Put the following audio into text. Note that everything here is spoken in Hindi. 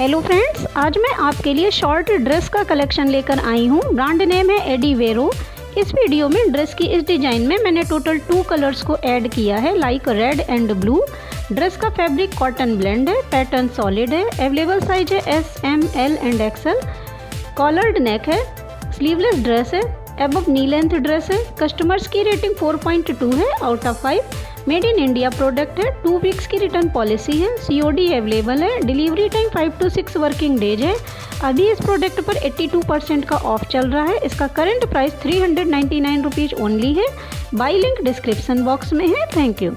हेलो फ्रेंड्स आज मैं आपके लिए शॉर्ट ड्रेस का कलेक्शन लेकर आई हूँ। ब्रांड नेम है एडी वेरो इस वीडियो में ड्रेस की इस डिज़ाइन में मैंने टोटल टू कलर्स को ऐड किया है like red and blue dress का फैब्रिक कॉटन ब्लेंड है पैटर्न सॉलिड है अवेलेबल साइज़ है S M L and XL collared neck है स्लीवलेस ड्रेस है एबव नी लेंथ ड्रेस है। कस्टमर्स की रेटिंग 4.2 है out of 5 made in India product है। टू वीक्स की रिटर्न पॉलिसी है। सीओडी अवेलेबल है। Delivery time five to six working days है। अभी इस प्रोडक्ट पर 82 परसेंट का ऑफ़ चल रहा है। इसका current price three hundred only है। बाई लिंक डिस्क्रिप्शन बॉक्स में है। Thank you